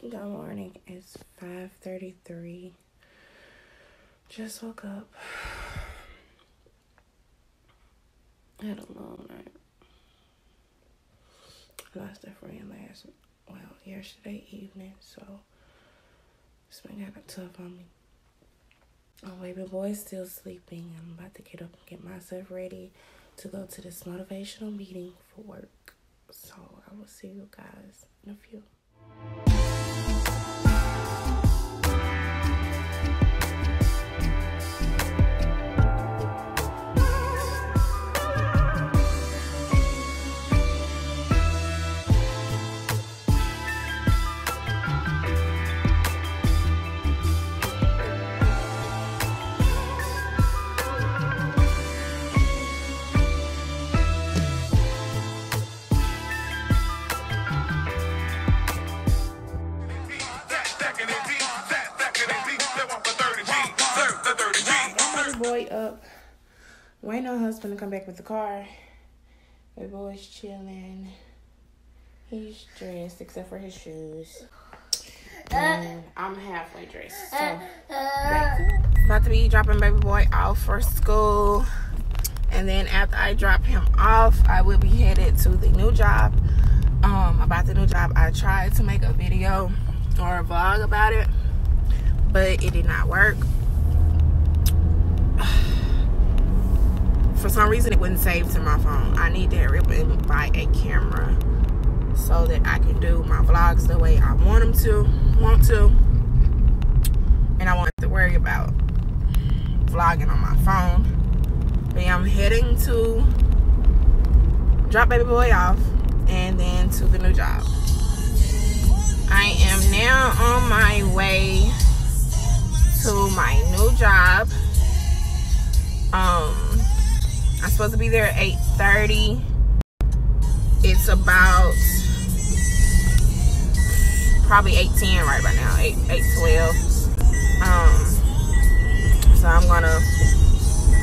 Good morning. It's 5:33. Just woke up. Had a long night. Lost a friend last, well, yesterday evening, so it's been kind of tough on me. Oh, baby boy's still sleeping. I'm about to get up and get myself ready to go to this motivational meeting for work. So I will see you guys in a few. Boy up, waiting on husband to come back with the car. The boy's chilling. He's dressed except for his shoes. And I'm halfway dressed. So about to be dropping baby boy off for school. And then after I drop him off, I will be headed to the new job. Um, about the new job, I tried to make a video or a vlog about it, but it did not work. for some reason it wouldn't save to my phone. I need to up and buy a camera so that I can do my vlogs the way I want them to, want to. And I won't have to worry about vlogging on my phone. But I'm heading to drop baby boy off and then to the new job. I am now on my way to my new job. Um, I'm supposed to be there at 8.30. It's about probably 8.10 right about now, 8, 8.12. Um, so I'm gonna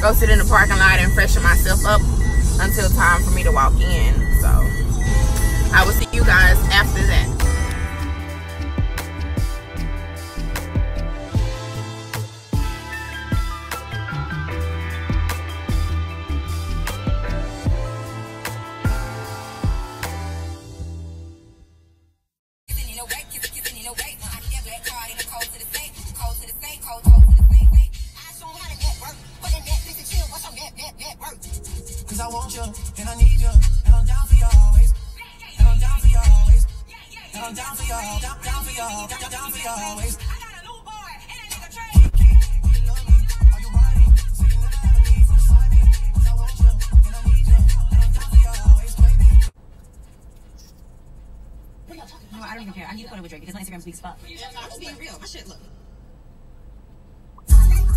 go sit in the parking lot and freshen myself up until time for me to walk in. Cause I want you, and I need you, and I'm down for you always. And I'm down for you always. And I'm down for you, down, down for you, down, down for you always. No, I don't even care. I need to put on a drink because my Instagram's weak spot. I'm just being real. My shit look.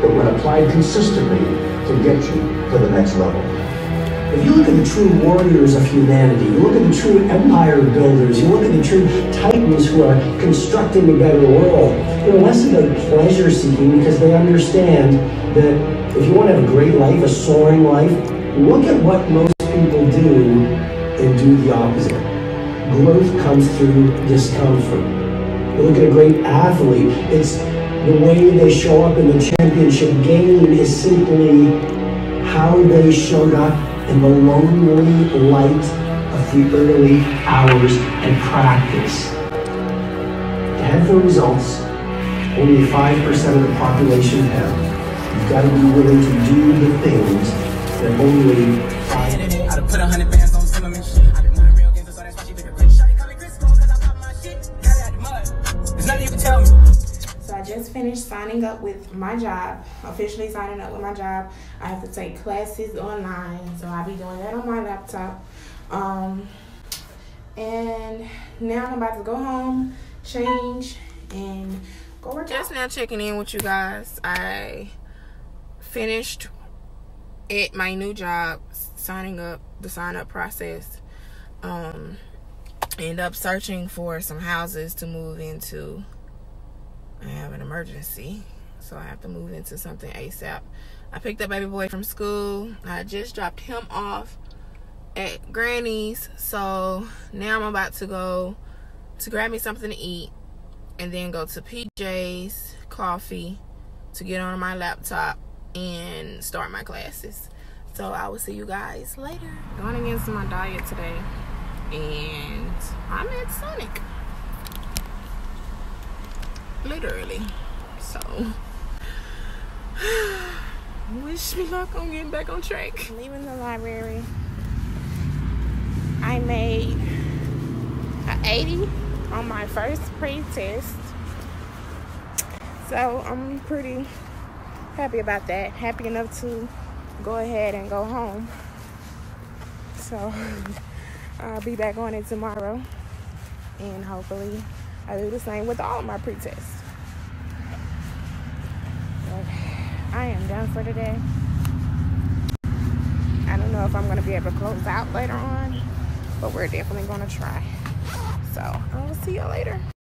that when applied consistently can get you to the next level. If you look at the true warriors of humanity, you look at the true empire builders, you look at the true titans who are constructing a better world, they're less about pleasure seeking because they understand that if you want to have a great life, a soaring life, look at what most people do and do the opposite. Growth comes through discomfort. You look at a great athlete, it's the way they show up in the championship game is simply how they showed up in the lonely light of the early hours and practice. To have the results, only 5% of the population have. You've got to be willing to do the things that only 5 just finished signing up with my job, officially signing up with my job. I have to take classes online, so I'll be doing that on my laptop. Um, and now I'm about to go home, change, and go work Just out. now checking in with you guys. I finished at my new job, signing up the sign up process. Um, end up searching for some houses to move into. I have an emergency, so I have to move into something ASAP. I picked up baby boy from school. I just dropped him off at Granny's, so now I'm about to go to grab me something to eat and then go to PJ's coffee to get on my laptop and start my classes. So I will see you guys later. Going against my diet today, and I'm at Sonic. Literally. So wish me luck on getting back on track. Leaving the library. I made an 80 on my first pre-test. So I'm pretty happy about that. Happy enough to go ahead and go home. So I'll be back on it tomorrow. And hopefully I do the same with all of my pre-tests. I am done for today. I don't know if I'm going to be able to close out later on, but we're definitely going to try. So I'll see you later.